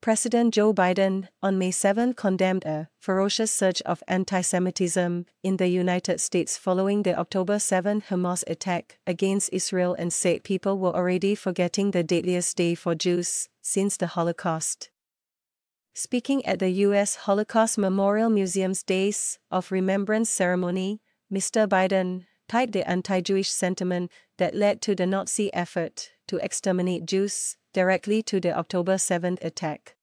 President Joe Biden on May 7 condemned a ferocious surge of anti Semitism in the United States following the October 7 Hamas attack against Israel and said people were already forgetting the deadliest day for Jews since the Holocaust. Speaking at the U.S. Holocaust Memorial Museum's Days of Remembrance ceremony, Mr. Biden tied the anti Jewish sentiment that led to the Nazi effort to exterminate Jews directly to the October 7 attack.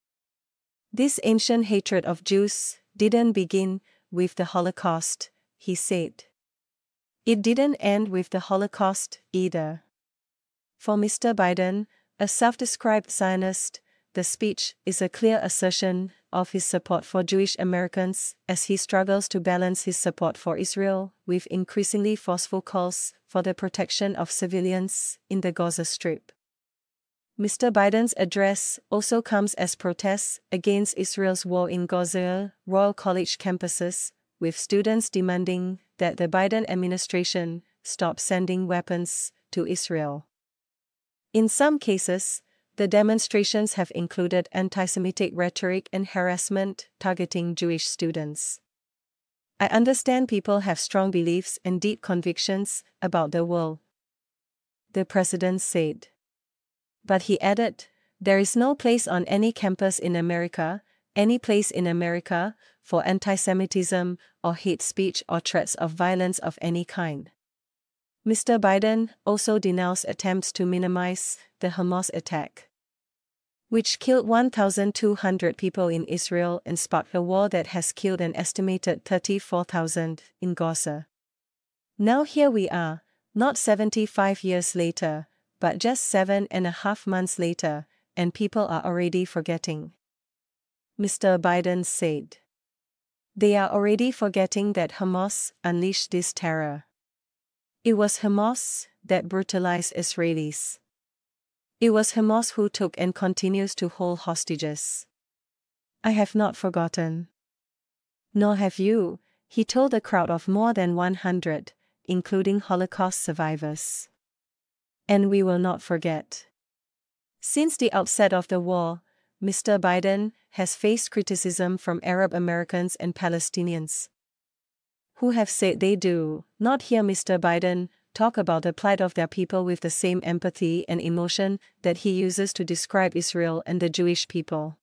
This ancient hatred of Jews didn't begin with the Holocaust, he said. It didn't end with the Holocaust either. For Mr. Biden, a self described Zionist, the speech is a clear assertion of his support for Jewish Americans as he struggles to balance his support for Israel with increasingly forceful calls for the protection of civilians in the Gaza Strip. Mr. Biden's address also comes as protests against Israel's war in Gaza, Royal College campuses, with students demanding that the Biden administration stop sending weapons to Israel. In some cases, the demonstrations have included anti Semitic rhetoric and harassment targeting Jewish students. I understand people have strong beliefs and deep convictions about the world. The president said. But he added, there is no place on any campus in America, any place in America, for anti Semitism or hate speech or threats of violence of any kind. Mr. Biden also denounced attempts to minimize the Hamas attack, which killed 1,200 people in Israel and sparked a war that has killed an estimated 34,000 in Gaza. Now here we are, not 75 years later, but just seven and a half months later, and people are already forgetting. Mr. Biden said. They are already forgetting that Hamas unleashed this terror. It was Hamas that brutalized Israelis. It was Hamas who took and continues to hold hostages. I have not forgotten. Nor have you, he told a crowd of more than 100, including Holocaust survivors and we will not forget. Since the outset of the war, Mr. Biden has faced criticism from Arab Americans and Palestinians who have said they do not hear Mr. Biden talk about the plight of their people with the same empathy and emotion that he uses to describe Israel and the Jewish people.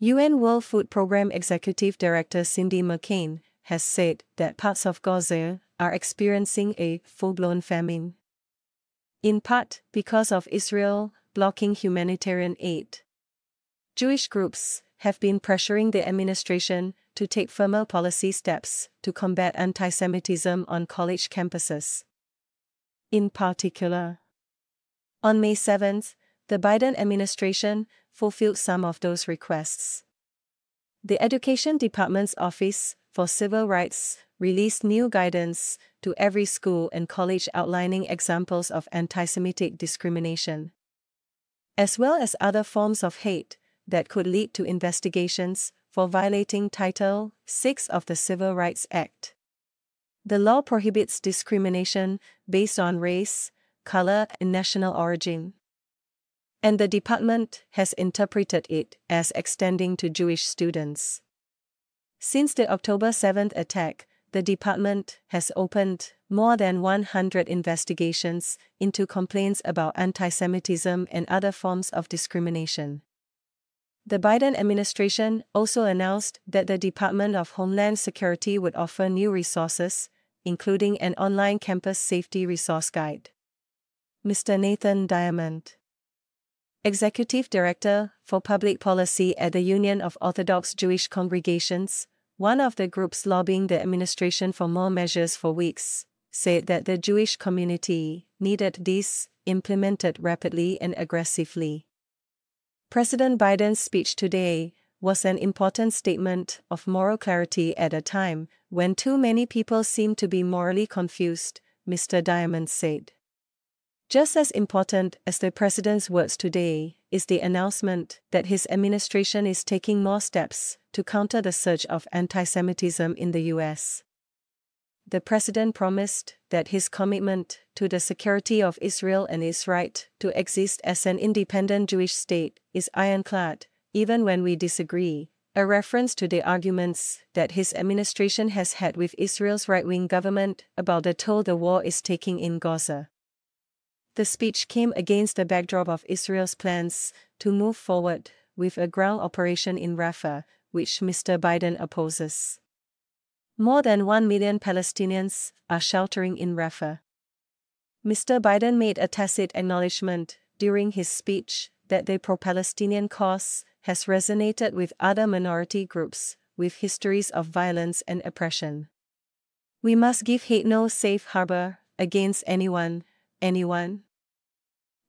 UN World Food Programme Executive Director Cindy McCain has said that parts of Gaza are experiencing a full blown famine in part because of Israel blocking humanitarian aid. Jewish groups have been pressuring the administration to take firmer policy steps to combat anti Semitism on college campuses. In particular, on May 7, the Biden administration fulfilled some of those requests. The Education Department's Office for Civil Rights released new guidance to every school and college outlining examples of anti Semitic discrimination, as well as other forms of hate that could lead to investigations for violating Title VI of the Civil Rights Act. The law prohibits discrimination based on race, color, and national origin. And the department has interpreted it as extending to Jewish students. Since the October 7th attack, the department has opened more than 100 investigations into complaints about anti Semitism and other forms of discrimination. The Biden administration also announced that the Department of Homeland Security would offer new resources, including an online campus safety resource guide. Mr. Nathan Diament, Executive Director for Public Policy at the Union of Orthodox Jewish Congregations, one of the groups lobbying the administration for more measures for weeks, said that the Jewish community needed these implemented rapidly and aggressively. President Biden's speech today was an important statement of moral clarity at a time when too many people seem to be morally confused, Mr. Diament said. Just as important as the president's words today is the announcement that his administration is taking more steps to counter the surge of anti Semitism in the U.S. The president promised that his commitment to the security of Israel and its right to exist as an independent Jewish state is ironclad, even when we disagree, a reference to the arguments that his administration has had with Israel's right wing government about the toll the war is taking in Gaza. The speech came against the backdrop of Israel's plans to move forward with a ground operation in Rafah, which Mr. Biden opposes. More than 1 million Palestinians are sheltering in Rafah. Mr. Biden made a tacit acknowledgement during his speech that the pro Palestinian cause has resonated with other minority groups with histories of violence and oppression. We must give hate no safe harbor against anyone, anyone,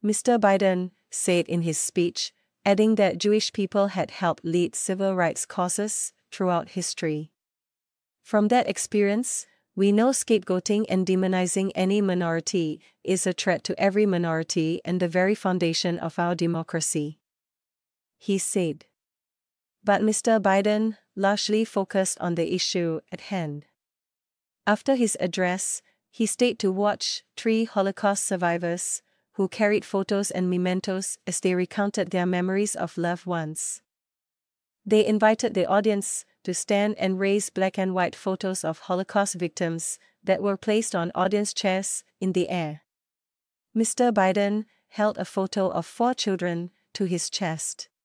Mr. Biden said in his speech, adding that Jewish people had helped lead civil rights causes throughout history. From that experience, we know scapegoating and demonizing any minority is a threat to every minority and the very foundation of our democracy. He said. But Mr. Biden largely focused on the issue at hand. After his address, he stayed to watch three Holocaust survivors who carried photos and mementos as they recounted their memories of loved ones. They invited the audience to stand and raise black and white photos of Holocaust victims that were placed on audience chairs in the air. Mr. Biden held a photo of four children to his chest.